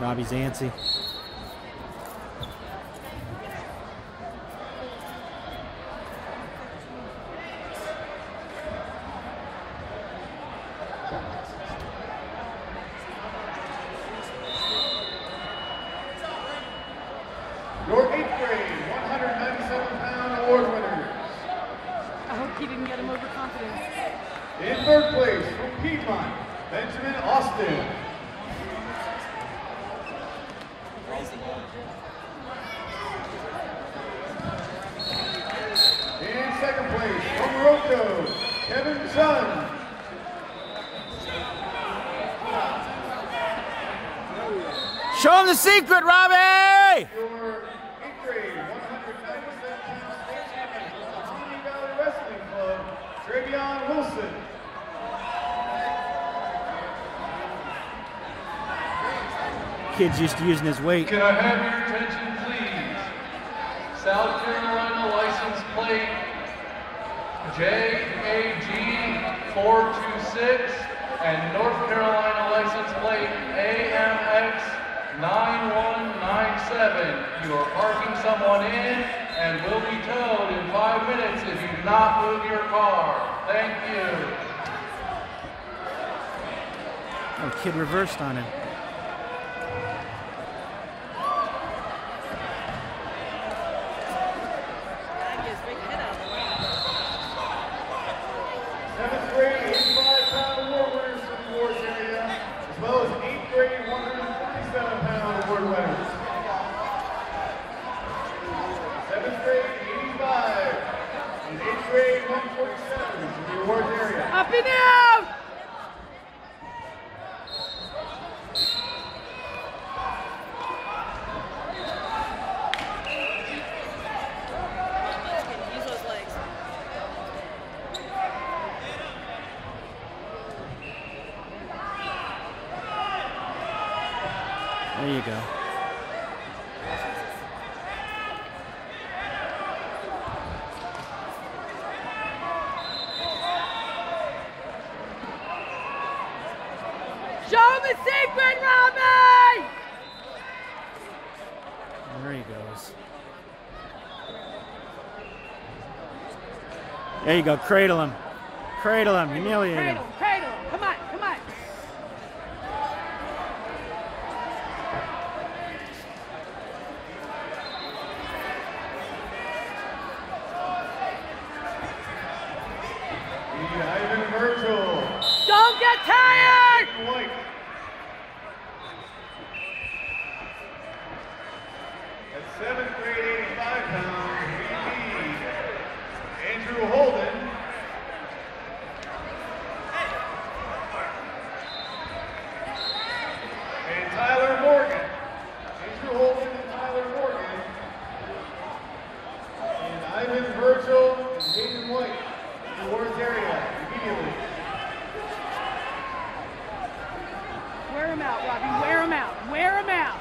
Robbie's antsy. Your eighth grade 197 pound award winners. I hope he didn't get him overconfident. In third place from Piedmont, Benjamin Austin. In second place from Morocco, Kevin Sun. Show him the secret, Robbie! Your eighth grade 197 pound state champion from the Honey Valley Wrestling Club, Travion Wilson. Kid's used to using his weight. Can I have your attention, please? South Carolina license plate JAG 426 and North Carolina license plate AMX 9197. You are parking someone in and will be towed in five minutes if you do not move your car. Thank you. Oh, kid reversed on him. Seventh grade 85 pound award winners from the awards area, as well as eighth grade 147 pound award winners. Seventh grade 85 and eighth grade 147 the awards area. Up and. There you go. The secret, Robbie! There he goes. There you go. Cradle him. Cradle him. Humiliate him. Cradle, cradle. Come on, come on. Ivan Virgil. Don't get tired! White. At seventh grade 85 pounds, VP, Andrew Holden. And Tyler Morgan. Andrew Holden and Tyler Morgan. And Ivan Virgil and Hayden White in the awards area immediately. Wear him out, Robbie. Wear him out. Wear him out.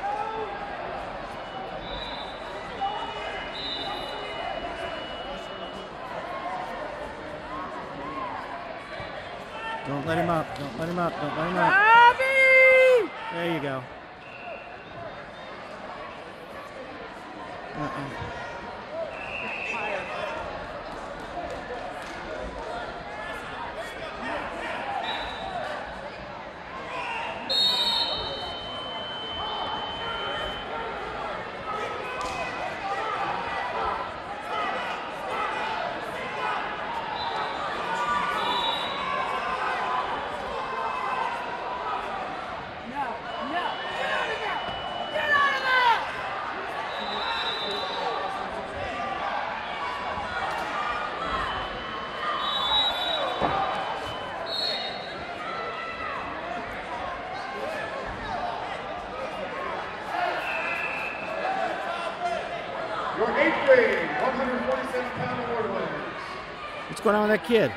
Don't let him up. Don't let him up. Don't let him up. Robbie! There you go. Uh-uh. No, Your eighth grade 147 pound award winners. What's going on with that kid?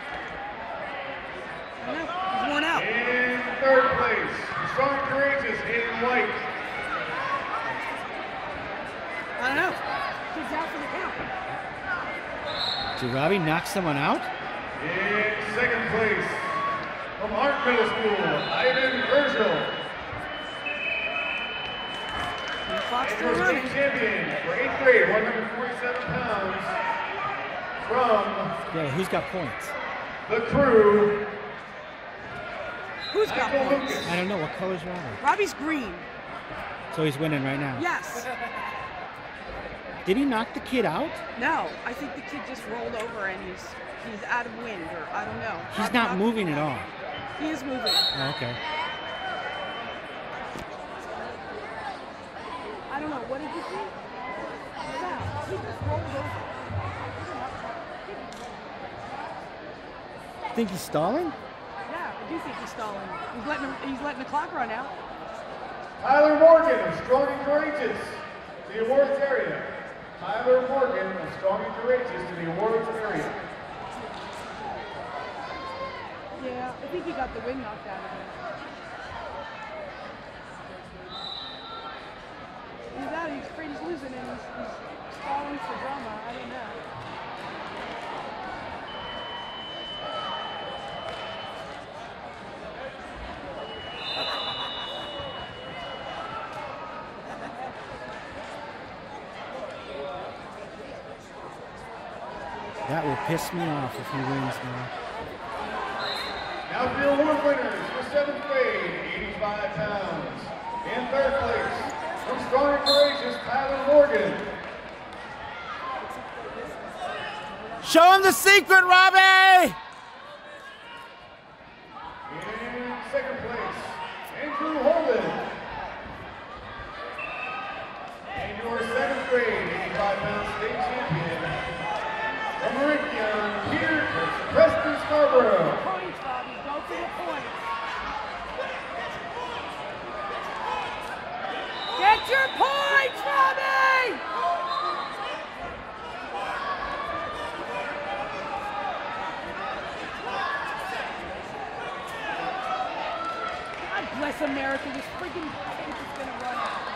He's worn out. In third place, strong and courageous Hayden White. I don't know. He's out for the count. Did Robbie knock someone out? In second place, from Art Middle School, Ivan Virgil. Clock's And still your running. state champion for eighth grade, 147 pounds, from Yeah, who's got points? the crew, Who's got Michael points? Lucas. I don't know. What color's Robbie? Robbie's green. So he's winning right now. Yes. Did he knock the kid out? No, I think the kid just rolled over and he's he's out of wind or I don't know. He's Robbie not moving at all. He is moving. Oh, okay. I don't know. What did you see? Yeah, he just rolled over. Think he's stalling? Yeah, I do think he's stalling. He's letting he's letting the clock run out. Tyler Morgan of Strong and Courageous to the awards area. Tyler Morgan of Strong and Courageous to the awards area. Yeah, I think he got the wind knocked out of him. He's out. He's afraid he's losing, and he's, he's stalling for drama. I don't know. That will piss me off if he wins now. Now for the award winners for seventh grade, 85 pounds. In third place, from Strong and Courageous, Tyler Morgan. Show him the secret, Robbie! In second place, Andrew Holden. And your seventh grade, 85 pound state champion, from Meridian, Peter Preston Scarborough. Points, Bobby. Go for the points. Get your points, Robbie! God bless America. This freaking kid is gonna run